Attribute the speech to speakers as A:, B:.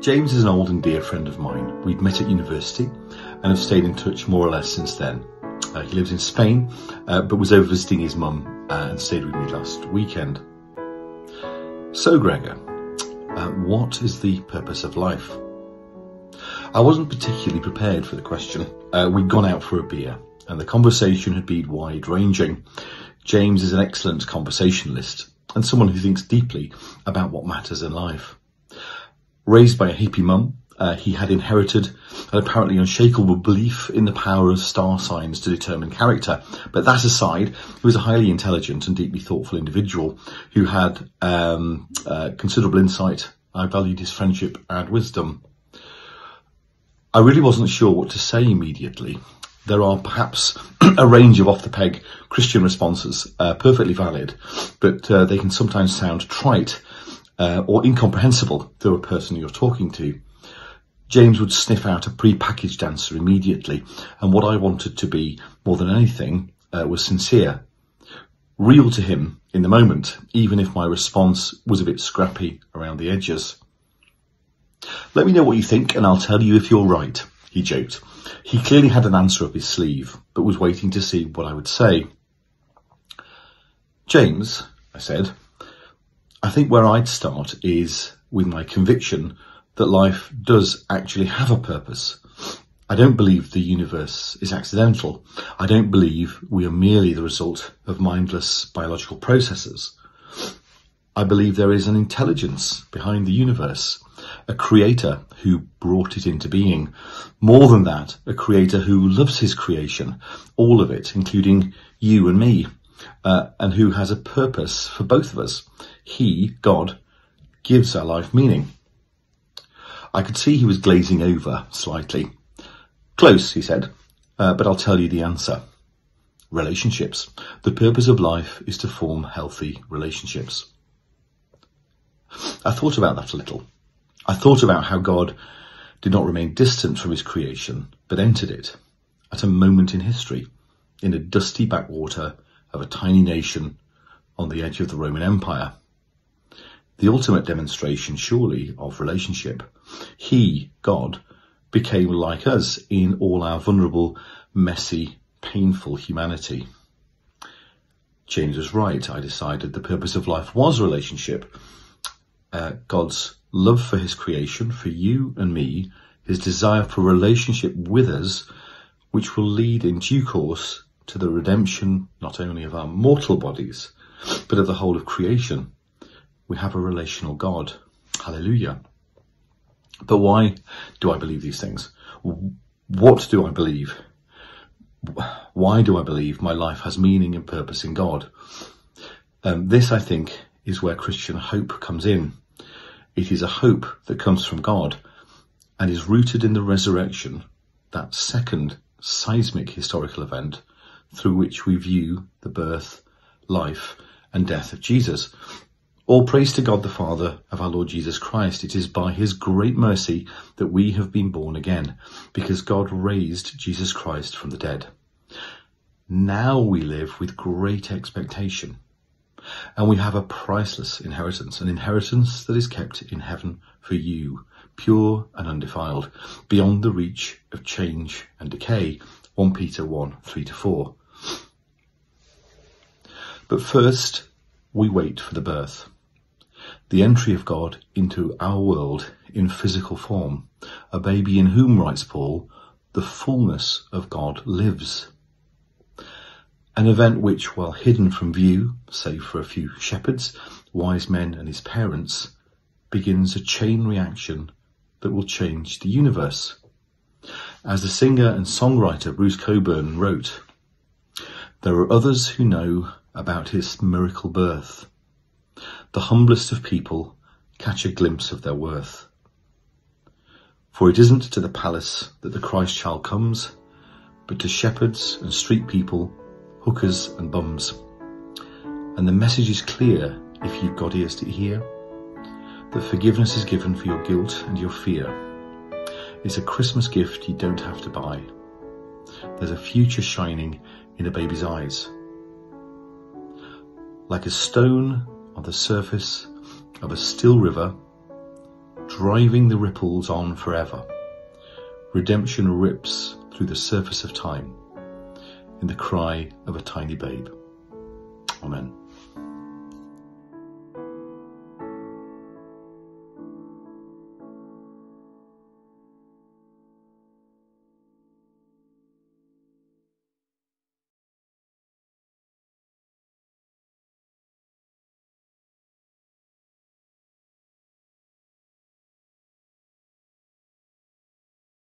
A: James is an old and dear friend of mine. We'd met at university and have stayed in touch more or less since then. Uh, he lives in Spain, uh, but was over visiting his mum uh, and stayed with me last weekend. So, Gregor, uh, what is the purpose of life? I wasn't particularly prepared for the question. Uh, we'd gone out for a beer and the conversation had been wide ranging. James is an excellent conversationalist and someone who thinks deeply about what matters in life. Raised by a hippie mum, uh, he had inherited an apparently unshakable belief in the power of star signs to determine character. But that aside, he was a highly intelligent and deeply thoughtful individual who had um, uh, considerable insight. I valued his friendship and wisdom. I really wasn't sure what to say immediately. There are perhaps a range of off-the-peg Christian responses, uh, perfectly valid, but uh, they can sometimes sound trite uh, or incomprehensible to a person you're talking to. James would sniff out a pre-packaged answer immediately, and what I wanted to be, more than anything, uh, was sincere. Real to him in the moment, even if my response was a bit scrappy around the edges. Let me know what you think and I'll tell you if you're right, he joked. He clearly had an answer up his sleeve, but was waiting to see what I would say. James, I said, I think where I'd start is with my conviction that life does actually have a purpose. I don't believe the universe is accidental. I don't believe we are merely the result of mindless biological processes. I believe there is an intelligence behind the universe, a creator who brought it into being. More than that, a creator who loves his creation, all of it, including you and me, uh, and who has a purpose for both of us. He, God, gives our life meaning. I could see he was glazing over slightly. Close, he said, uh, but I'll tell you the answer. Relationships. The purpose of life is to form healthy relationships. I thought about that a little. I thought about how God did not remain distant from his creation, but entered it at a moment in history, in a dusty backwater of a tiny nation on the edge of the Roman Empire the ultimate demonstration, surely, of relationship. He, God, became like us in all our vulnerable, messy, painful humanity. James was right. I decided the purpose of life was relationship. Uh, God's love for his creation, for you and me, his desire for relationship with us, which will lead in due course to the redemption not only of our mortal bodies, but of the whole of creation we have a relational God. Hallelujah. But why do I believe these things? What do I believe? Why do I believe my life has meaning and purpose in God? Um, this, I think, is where Christian hope comes in. It is a hope that comes from God and is rooted in the resurrection, that second seismic historical event through which we view the birth, life and death of Jesus. All praise to God the Father of our Lord Jesus Christ. It is by his great mercy that we have been born again, because God raised Jesus Christ from the dead. Now we live with great expectation, and we have a priceless inheritance, an inheritance that is kept in heaven for you, pure and undefiled, beyond the reach of change and decay. 1 Peter 1, 3 to 4. But first, we wait for the birth the entry of God into our world in physical form, a baby in whom, writes Paul, the fullness of God lives. An event which, while hidden from view, save for a few shepherds, wise men and his parents, begins a chain reaction that will change the universe. As the singer and songwriter Bruce Cockburn wrote, there are others who know about his miracle birth, the humblest of people catch a glimpse of their worth. For it isn't to the palace that the Christ child comes, but to shepherds and street people, hookers and bums. And the message is clear if you've got ears to hear, that forgiveness is given for your guilt and your fear. It's a Christmas gift you don't have to buy. There's a future shining in a baby's eyes. Like a stone on the surface of a still river, driving the ripples on forever. Redemption rips through the surface of time in the cry of a tiny babe. Amen.